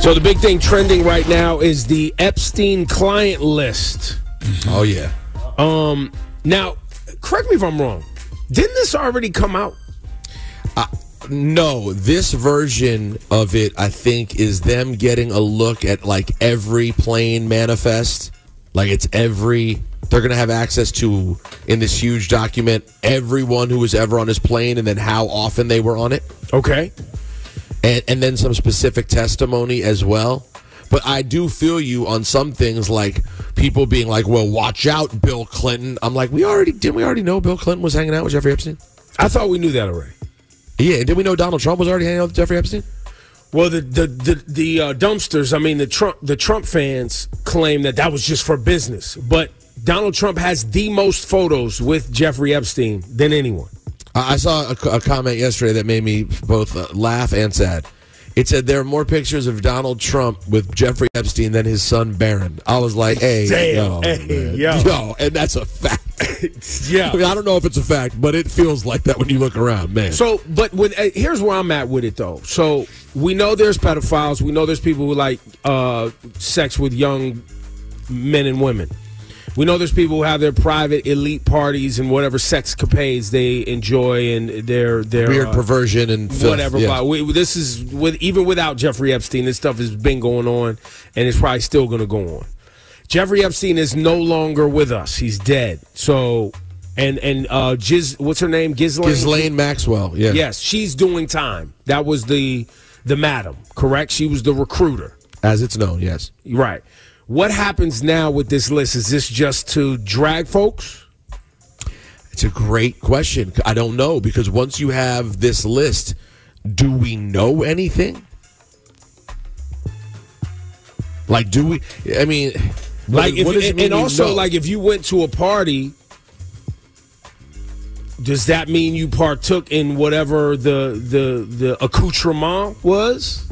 So the big thing trending right now is the Epstein client list. Oh yeah. Um, now, correct me if I'm wrong. Didn't this already come out? No, this version of it, I think, is them getting a look at like every plane manifest. Like it's every, they're going to have access to, in this huge document, everyone who was ever on his plane and then how often they were on it. Okay. And, and then some specific testimony as well. But I do feel you on some things like people being like, well, watch out, Bill Clinton. I'm like, we already, didn't we already know Bill Clinton was hanging out with Jeffrey Epstein? I thought we knew that already. Yeah, and did we know Donald Trump was already hanging out with Jeffrey Epstein? Well, the the the, the uh, dumpsters. I mean, the Trump the Trump fans claim that that was just for business, but Donald Trump has the most photos with Jeffrey Epstein than anyone. I saw a, a comment yesterday that made me both uh, laugh and sad. It said there are more pictures of Donald Trump with Jeffrey Epstein than his son Barron. I was like, hey, Damn. yo, Hey, yo. yo, and that's a fact. Yeah. I mean, I don't know if it's a fact, but it feels like that when you look around, man. So, but with, uh, here's where I'm at with it, though. So we know there's pedophiles. We know there's people who like uh, sex with young men and women. We know there's people who have their private elite parties and whatever sex capades they enjoy and their their Weird uh, perversion and filth, whatever. yeah. blah. We, this is with even without Jeffrey Epstein, this stuff has been going on, and it's probably still going to go on. Jeffrey Epstein is no longer with us; he's dead. So, and and uh, Giz, what's her name? Ghislaine. Ghislaine Maxwell, yeah. Yes, she's doing time. That was the the madam, correct? She was the recruiter. As it's known, yes. Right. What happens now with this list? Is this just to drag folks? It's a great question. I don't know because once you have this list, do we know anything? Like, do we? I mean, Like, if, what does it and, mean and also, know? like, if you went to a party, does that mean you partook in whatever the the the accoutrement was,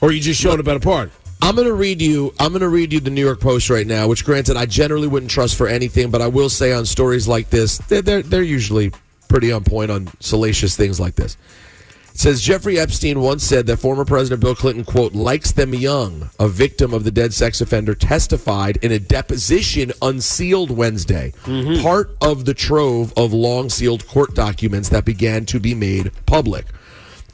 or you just showed up at a party? I'm going to read you. I'm going to read you the New York Post right now. Which, granted, I generally wouldn't trust for anything, but I will say on stories like this, they're they're, they're usually pretty on point on salacious things like this. It says Jeffrey Epstein once said that former President Bill Clinton, quote, likes them young. A victim of the dead sex offender testified in a deposition unsealed Wednesday, mm-hmm. part of the trove of long sealed court documents that began to be made public.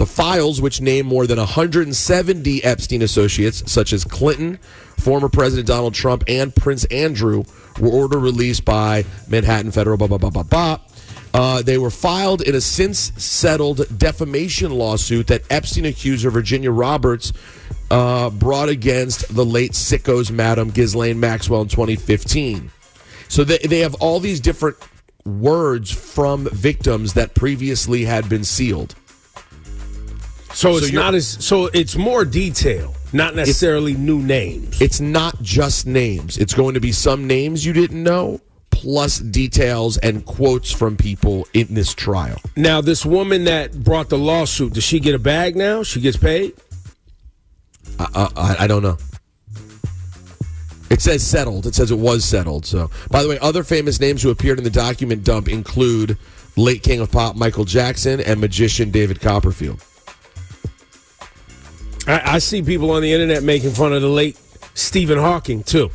The files, which name more than 170 Epstein associates, such as Clinton, former President Donald Trump, and Prince Andrew, were ordered released by Manhattan Federal. Blah, blah, blah, blah, blah. Uh, they were filed in a since settled defamation lawsuit that Epstein accuser Virginia Roberts uh, brought against the late sicko's Madam Ghislaine Maxwell in 2015. So they, they have all these different words from victims that previously had been sealed. So it's you're- not as so it's more detail, not necessarily new names. It's not just names. It's going to be some names you didn't know, plus details and quotes from people in this trial. Now, this woman that brought the lawsuit, does she get a bag now? She gets paid? Uh, I, I don't know. It says settled. It says it was settled. So, by the way, other famous names who appeared in the document dump include late king of pop Michael Jackson and magician David Copperfield. I, I see people on the internet making fun of the late Stephen Hawking, too.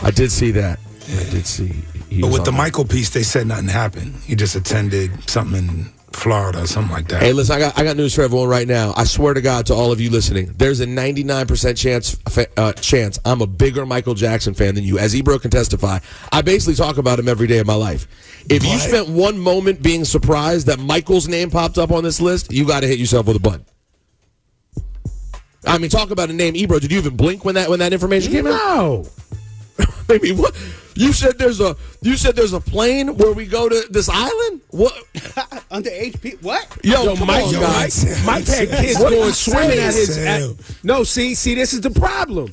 I did see that. I did see. But with the that. Michael piece, they said nothing happened. He just attended something in Florida or something like that. Hey, listen, I got I got news for everyone right now. I swear to God to all of you listening, there's a 99% chance uh, chance I'm a bigger Michael Jackson fan than you. As Ebro can testify, I basically talk about him every day of my life. If you spent one moment being surprised that Michael's name popped up on this list, you got to hit yourself with a button. I mean, talk about a name, Ebro. Did you even blink when that when that information came out? No. Maybe what? You said there's a you said there's a plane where we go to this island. What? Under HP. What? Yo, Yo, come Mike, on, yo, guys. Mike. Mike had kids What going swimming at his. saying? At, no, see, see, this is the problem.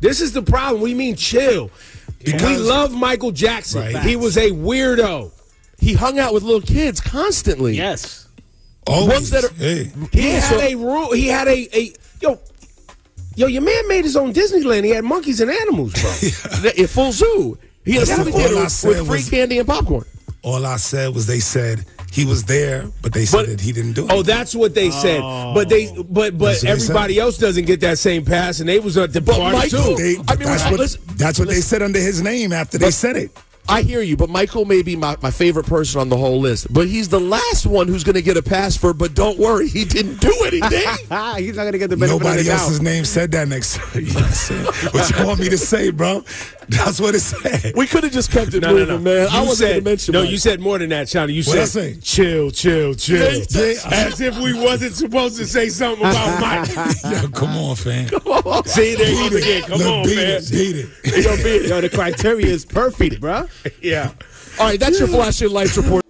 This is the problem. We mean chill. we Because- love Michael Jackson. Right. He was a weirdo. He hung out with little kids constantly. Yes. Always. ones that are- Hey. He Yeah, had so- a rule. He had a, a yo, yo. Your man made his own Disneyland. He had monkeys and animals, bro. The- a full zoo. He had a movie theater with, with free was- candy and popcorn. All I said was they said he was there, but they said But- that he didn't do it. Oh, that's what they said. Oh. But they, but but That's what they everybody else doesn't get that same pass, and they was at the part Michael- too. They, I mean, that's what, listen- that's what they said under his name after they said it. I hear you, but Michael may be my, my favorite person on the whole list. But he's the last one who's going to get a pass for. But don't worry, he didn't do anything. He's not gonna get the benefit Nobody of the doubt. else's name said that next to you. know what What you want me to say, bro? That's what it said. we could have just kept it No, no, moving, no. man. I wasn't said, going to mention. No, Mike. you said more than that, China. You What'd said chill, chill, chill. Yeah, yeah. As if we wasn't supposed to say something about Mike. Yo, come on, fam. See, there you go again. Come Look, on, beat man. it, beat it. Yo, beat it. Yo, the criteria is perfect, bruh. Yeah. All right, that's your flashing lights report.